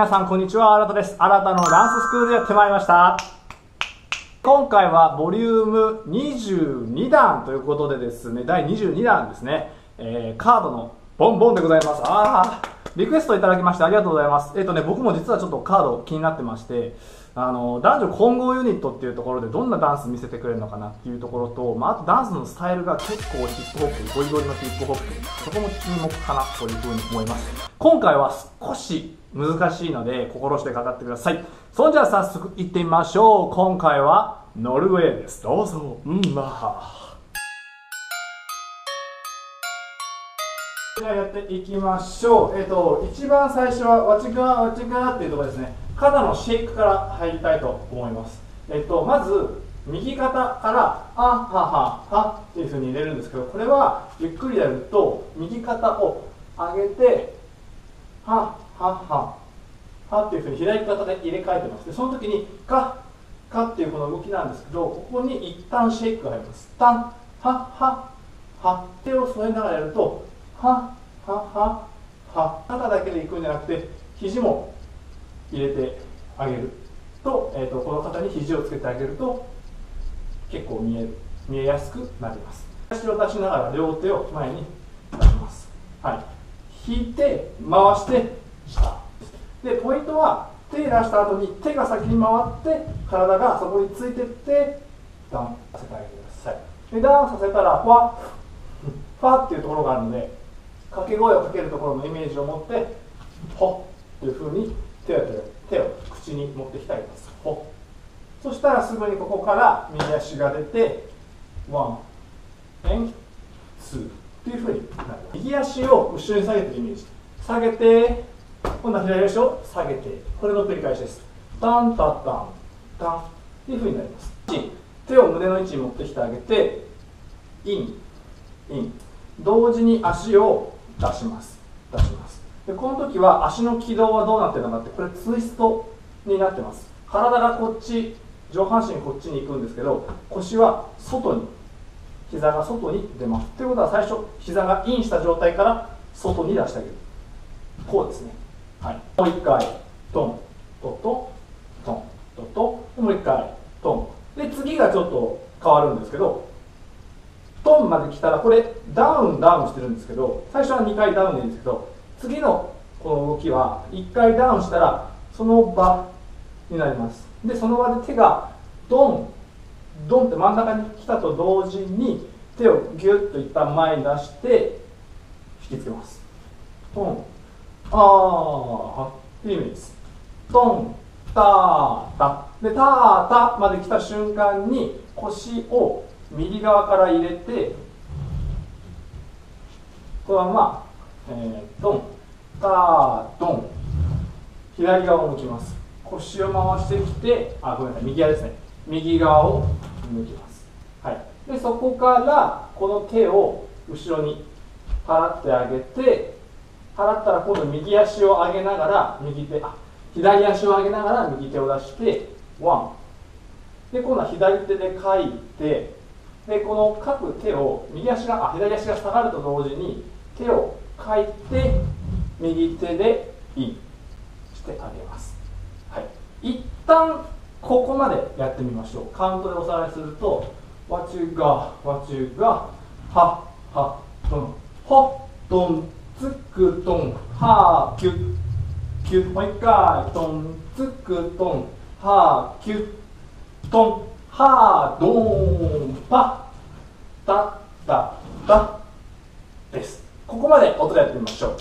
皆さんこんにちは、新田です。新田のダンススクールやってまいりました。今回はボリューム22弾ということでですね、第22弾ですね、えーカードのボンボンでございます。あー、リクエストいただきましてありがとうございます。えっ、とね、僕も実はちょっとカード気になってまして、あの男女混合ユニットっていうところでどんなダンス見せてくれるのかなっていうところと、まあ、あとダンスのスタイルが結構ヒップホップゴリゴリのヒップホップそこも注目かなというふうに思います。今回は少し難しいので心してかかってください。それじゃあ早速いってみましょう。今回はノルウェーです。どうぞ。うんまはじゃあやっていきましょう。えっ、と、一番最初は、わちがわちがっていうところですね。肩のシェイクから入りたいと思います。えっ、と、まず、右肩から、あ、はは、はっていうふうに入れるんですけど、これは、ゆっくりやると、右肩を上げて、は、は、は、はっていうふうに左肩で入れ替えてます。で、その時に、か、かっていうこの動きなんですけど、ここに一旦シェイクが入ります。タン、は、は、は、手を添えながらやると、はははは肩だけでいくんじゃなくて肘も入れてあげると,、えー、とこの肩に肘をつけてあげると結構見える見えやすくなります。足を出しながら両手を前に出します。はい。引いて回して下でポイントは手出した後に手が先に回って体がそこについてってダウンさせてあげてください。でダウンさせたらファファっていうところがあるので掛け声をかけるところのイメージを持ってほっというふうに手を手を口に持ってきてあげますほそしたらすぐにここから右足が出てone and two っていうふうになる。右足を後ろに下げてイメージ。下げて今度は左足を下げてこれの繰り返しです。タンタタンタンっていうふうになります。手を胸の位置に持ってきてあげてインイン。同時に足を出します。でこの時は足の軌道はどうなってるのかってこれツイストになってます。体がこっち上半身こっちに行くんですけど腰は外に膝が外に出ます。ということは最初膝がインした状態から外に出してあげる。こうですね。はい。もう一回トントトトントトもう一回トン。で次がちょっと変わるんですけどトンまで来たらこれダウンダウンしてるんですけど最初は2回ダウンでいいんですけど次のこの動きは1回ダウンしたらその場になります。でその場で手がドンドンって真ん中に来たと同時に手をギュッと一旦前に出して引きつけます。トン。あーっていう意味です。トン。タータ。でタータまで来た瞬間に腰を右側から入れてこのまま、えー、ドン。タードン。左側を向きます。腰を回してきてあごめんなさい。右側ですね。右側を向きます、はい、でそこからこの手を後ろに払ってあげて払ったら今度右足を上げながら右手あ左足を上げながら右手を出してワン。で今度は左手で書いてでこの各手を右足があ左足が下がると同時に手を書いて右手でインしてあげます、はい、一旦ここまでやってみましょう。カウントでおさらいするとわちがわちがははどん。ほどん。つくとん。はきゅきゅ。もう一回。とん。つくとん。はきゅ。とん。はどん。ぱたたたです。ここまで音でやってみましょう。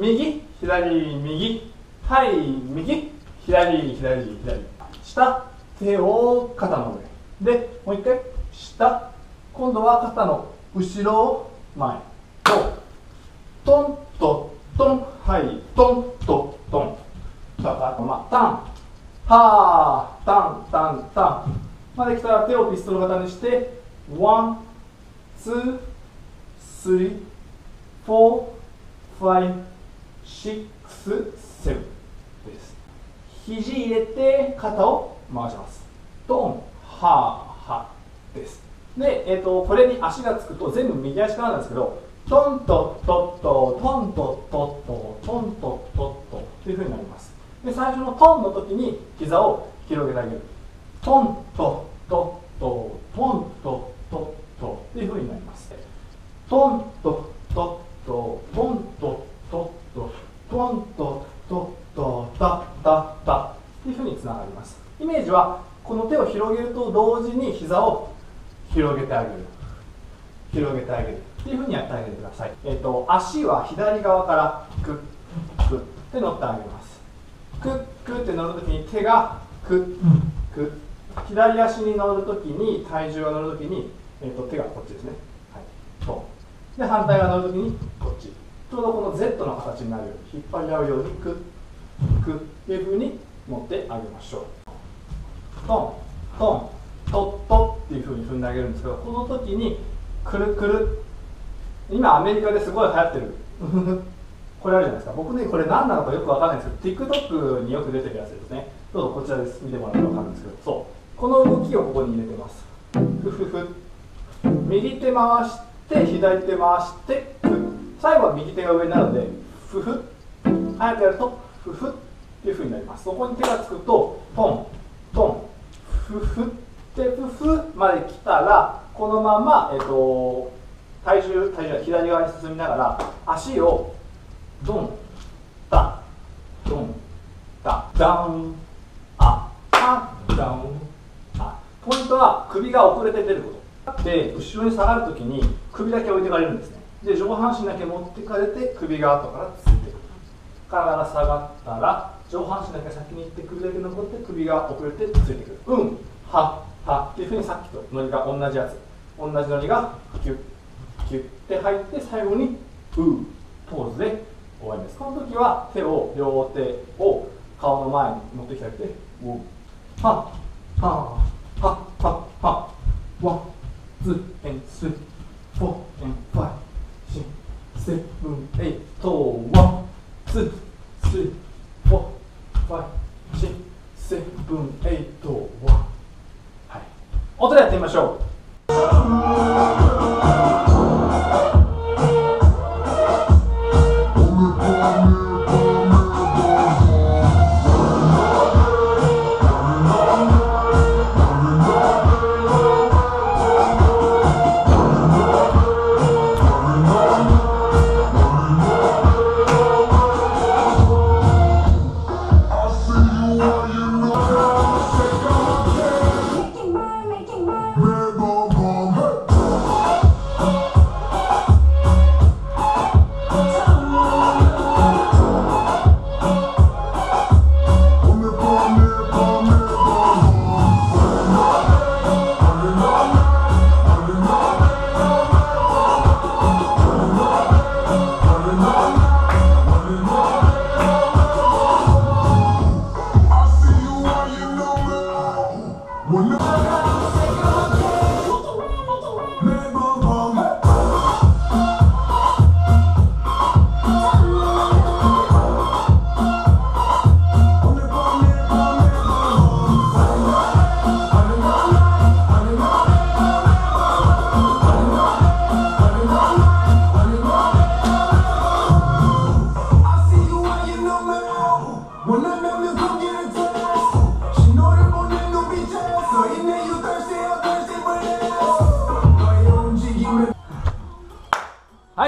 右左右。はい右左左左。下手を肩の上でもう一回。下今度は肩の後ろを前。とトンとトン。はいトンとトン。だからまあタン。はータンタンタン。まで来たら手をピストル型にして。ワンtwo three four five six seven です。肘入れて肩を回します。ドンハーハーです。で、えーと、これに足がつくと全部右足からなんですけどトントットットトントットットトントットットというふうになります。で最初のトンの時に膝を広げてあげる。トントットットトントットットというふうになります。トントットットトントット。トトントトトタタタというふうにつながります。イメージはこの手を広げると同時に膝を広げてあげる。広げてあげる。っていうふうにやってあげてください、えーと、足は左側からクックッって乗ってあげますクックッって乗るときに手がクックッ左足に乗るときに体重が乗るときに、えーと、手がこっちですね、はい、と。で反対側乗るときにこっち。ちょうどこの Z の形になるように引っ張り合うようにクックッっていうふうに持ってあげましょう。トントントットっていうふうに踏んであげるんですけどこの時にくるくる今アメリカですごい流行ってる。これあるじゃないですか。僕ねこれ何なのかよくわかんないんですけど TikTok によく出てるやつですね。どうぞこちらです。見てもらうと分かるんですけど。そう。この動きをここに入れてますふふふ右手回して左手回して最後は右手が上なのでふふ早くやるとふふっていうふうになります。そこに手がつくとトントンふふってふふまで来たらこのまま、えっと、体重体重は左側に進みながら足をドンタドンタダウンアアダウンア。ポイントは首が遅れて出ること。で後ろに下がるときに首だけ置いてかれるんですね。で上半身だけ持ってかれて首が後からついてくる。体が下がったら上半身だけ先に行って首だけ残って首が遅れてついてくる。うんははっていうふうにさっきとノリが同じやつ。同じノリがキュッキュッて入って最後にうーポーズで終わりです。この時は手を両手を顔の前に持ってきてあげてうははははは one two and three four and five seven eight one two threeフォーファイシンセブンエイトワンはい。音でやってみましょう。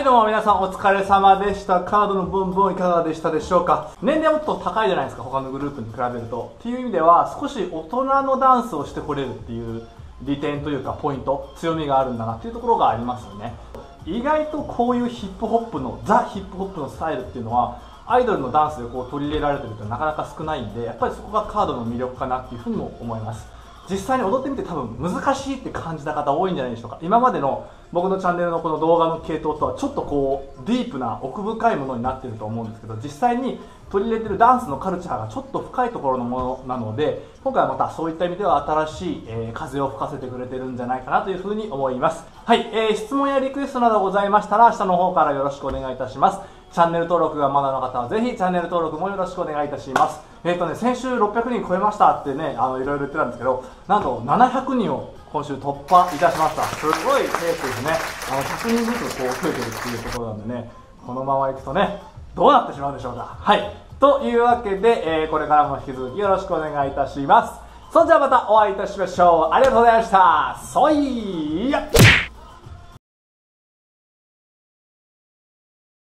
いどうも皆さんお疲れ様でした。カードのブンブンいかがでしたでしょうか？年齢もっと高いじゃないですか他のグループに比べると。っていう意味では少し大人のダンスをしてこれるっていう利点というかポイント強みがあるんだなっていうところがありますよね。意外とこういうヒップホップのザ・ヒップホップのスタイルっていうのはアイドルのダンスでこう取り入れられてるってなかなか少ないんでやっぱりそこがカードの魅力かなっていうふうにも思います。実際に踊ってみて多分難しいって感じた方多いんじゃないでしょうか。今までの僕のチャンネルのこの動画の系統とはちょっとこうディープな奥深いものになってると思うんですけど実際に取り入れてるダンスのカルチャーがちょっと深いところのものなので今回はまたそういった意味では新しい、えー、風を吹かせてくれてるんじゃないかなというふうに思います。はい、えー、質問やリクエストなどございましたら下の方からよろしくお願いいたします。チャンネル登録がまだの方はぜひチャンネル登録もよろしくお願いいたします。えっ、ー、とね先週600人超えましたってねあのいろいろ言ってたんですけどなんと700人を今週突破いたしました。すごいペースですね。あの100人ずつこう増えてるっていうところなんでねこのままいくとねどうなってしまうんでしょうか。はい。というわけで、えー、これからも引き続きよろしくお願いいたします。それではまたお会いいたしましょう。ありがとうございました。そいや